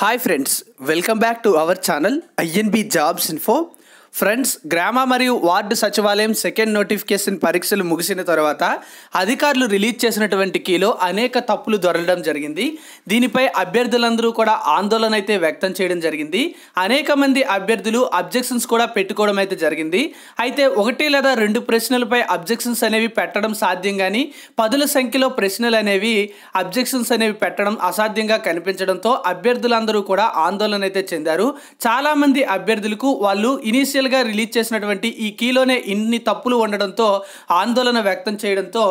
Hi friends, welcome back to our channel INB Jobs Info. Friends గ్రామ మరియు ward సచివాలయం second notification పరీక్షలు ముగిసిన తర్వాత అధికారులు రిలీజ్ చేసినటువంటి కీలో అనేక తప్పులు దొరకడం జరిగింది. దీనిపై అభ్యర్థులందరూ కూడా ఆందోళన అయితే వ్యక్తం చేయడం జరిగింది. అనేక మంది అభ్యర్థులు అబ్జెక్షన్స్ కూడా పెట్టుకోవడం అయితే జరిగింది. అయితే ఒకటి లేదా రెండు ప్రశ్నలపై అబ్జెక్షన్స్ అనేవి పెట్టడం సాధ్యం కానీ పదుల సంఖ్యలో ప్రశ్నలు అనేవి అబ్జెక్షన్స్ అనేవి పెట్టడం అసాధ్యంగా కనిపించడంతో అభ్యర్థులందరూ కూడా ఆందోళన అయితే చెందారు. చాలామంది అభ్యర్థులకు వాళ్ళు ఇనీషియల్గా రిలీజ్ చేసినటువంటి ఈ కీలోనే ఇన్ని తప్పులు ఉండడంతో ఆందోళన వ్యక్తం చేయడంతో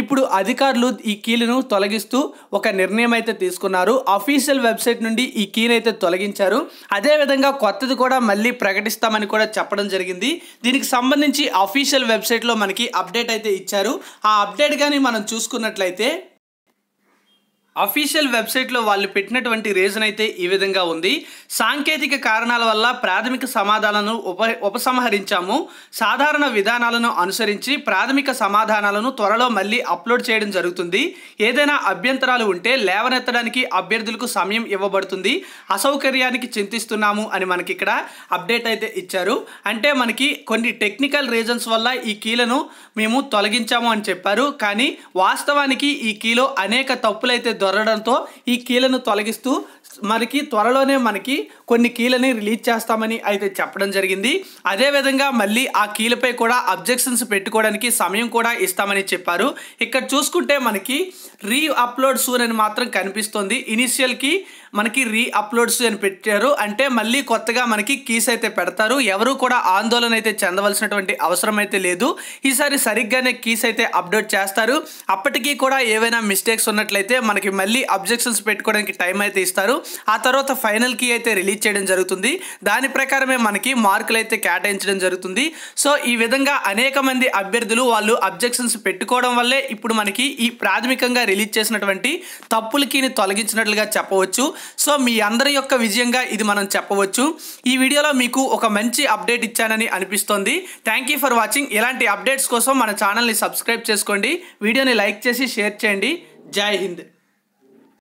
ఇప్పుడు అధికారులు ఈ కీలను తొలగిస్తూ ఒక నిర్ణయం అయితే తీసుకున్నారు. అఫీషియల్ వెబ్సైట్ నుండి ఈ కీని అయితే తొలగించారు. అదేవిధంగా కొత్తది కూడా మళ్ళీ ప్రకటిస్తామని కూడా చెప్పడం జరిగింది. దీనికి సంబంధించి అఫీషియల్ వెబ్సైట్లో మనకి అప్డేట్ అయితే ఇచ్చారు. ఆ అప్డేట్ కానీ మనం చూసుకున్నట్లయితే అఫీషియల్ వెబ్సైట్లో వాళ్ళు పెట్టినటువంటి రీజన్ అయితే ఈ విధంగా ఉంది. సాంకేతిక కారణాల వల్ల ప్రాథమిక సమాధానాలను ఉప ఉపసంహరించాము. సాధారణ విధానాలను అనుసరించి ప్రాథమిక సమాధానాలను త్వరలో మళ్ళీ అప్లోడ్ చేయడం జరుగుతుంది. ఏదైనా అభ్యంతరాలు ఉంటే లేవనెత్తడానికి అభ్యర్థులకు సమయం ఇవ్వబడుతుంది. అసౌకర్యానికి చింతిస్తున్నాము అని మనకి ఇక్కడ అప్డేట్ అయితే ఇచ్చారు. అంటే మనకి కొన్ని టెక్నికల్ రీజన్స్ వల్ల ఈ కీలను మేము తొలగించాము అని చెప్పారు. కానీ వాస్తవానికి ఈ కీలో అనేక తప్పులైతే దొరకడంతో ఈ కీలను తొలగిస్తూ మనకి త్వరలోనే మనకి కొన్ని కీలని రిలీజ్ చేస్తామని అయితే చెప్పడం జరిగింది. అదేవిధంగా మళ్ళీ ఆ కీలపై కూడా అబ్జెక్షన్స్ పెట్టుకోవడానికి సమయం కూడా ఇస్తామని చెప్పారు. ఇక్కడ చూసుకుంటే మనకి రీ అప్లోడ్ సూన్ అని మాత్రం కనిపిస్తుంది. ఇనిషియల్కి మనకి రీ అప్లోడ్స్ అని పెట్టారు. అంటే మళ్ళీ కొత్తగా మనకి కీస్ అయితే పెడతారు. ఎవరు కూడా ఆందోళన అయితే చెందవలసినటువంటి అవసరం అయితే లేదు. ఈసారి సరిగ్గానే కీస్ అయితే అప్డేట్ చేస్తారు. అప్పటికీ కూడా ఏవైనా మిస్టేక్స్ ఉన్నట్లయితే మనకి మళ్ళీ అబ్జెక్షన్స్ పెట్టుకోవడానికి టైం అయితే ఇస్తారు. ఆ తర్వాత ఫైనల్ కీ అయితే రిలీజ్ చేయడం జరుగుతుంది. దాని ప్రకారమే మనకి మార్కులు అయితే కేటాయించడం జరుగుతుంది. సో ఈ విధంగా అనేక మంది అభ్యర్థులు వాళ్ళు అబ్జెక్షన్స్ పెట్టుకోవడం వల్లే ఇప్పుడు మనకి ఈ ప్రాథమికంగా రిలీజ్ చేసినటువంటి తప్పుల కీని తొలగించినట్లుగా చెప్పవచ్చు. సో మీ అందరి యొక్క విజయంగా ఇది మనం చెప్పవచ్చు. ఈ వీడియోలో మీకు ఒక మంచి అప్డేట్ ఇచ్చానని అనిపిస్తోంది. థ్యాంక్ యూ ఫర్ వాచింగ్ ఇలాంటి అప్డేట్స్ కోసం మన ఛానల్ని సబ్స్క్రైబ్ చేసుకోండి. వీడియోని లైక్ చేసి షేర్ చేయండి. జై హింద్.